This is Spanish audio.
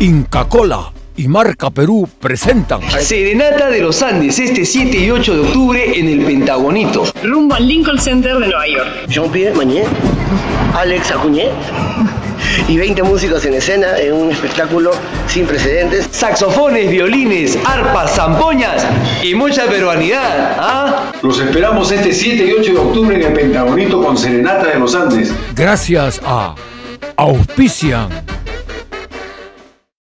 Inca Cola y Marca Perú presentan Serenata de los Andes este 7 y 8 de octubre en el Pentagonito. rumbo al Lincoln Center de Nueva York. Jean-Pierre Magnier, Alex Acuñé y 20 músicos en escena en un espectáculo sin precedentes. Saxofones, violines, arpas, zampoñas y mucha peruanidad. ¿ah? Los esperamos este 7 y 8 de octubre en el Pentagonito con Serenata de los Andes. gracias a Auspician